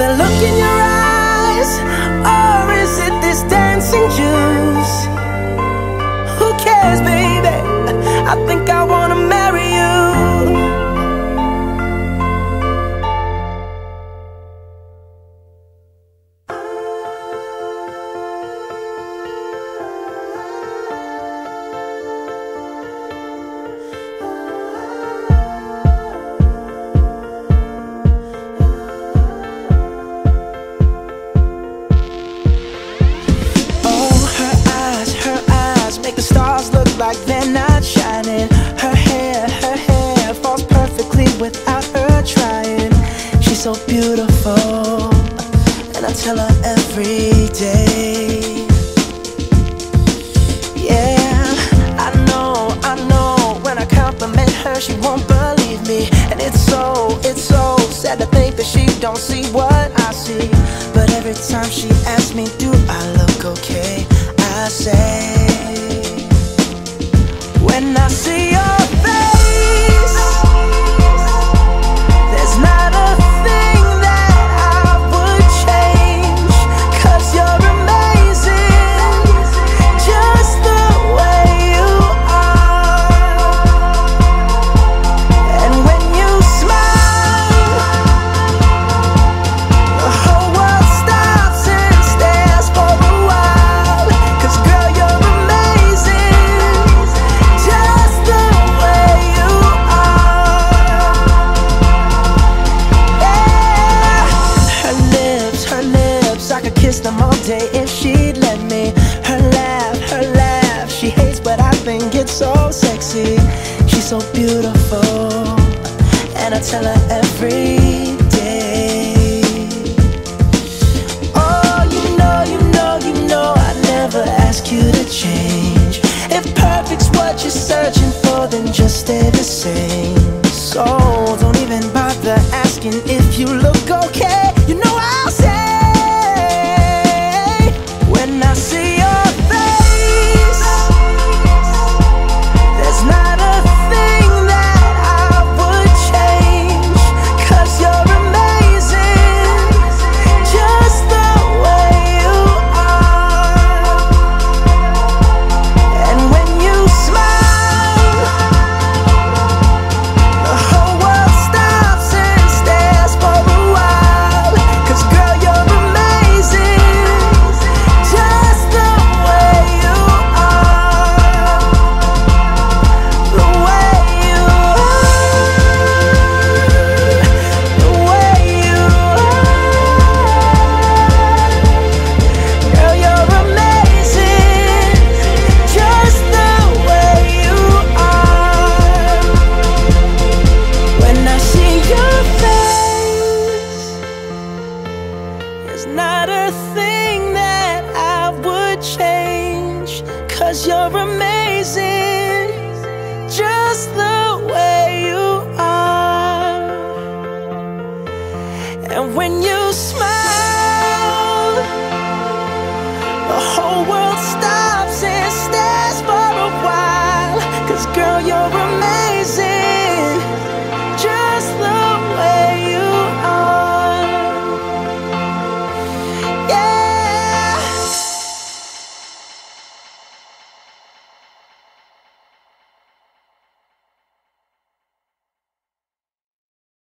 The look in your don't see what I see. But every time she asks me she hates, but I think it's so sexy. She's so beautiful, and I tell her every day. Oh, you know, you know, you know, I never ask you to change. If perfect's what you're searching for, then just stay the same. So don't even bother asking if you look okay. There's not a thing that I would change Cause you're amazing Just the way you are. And when you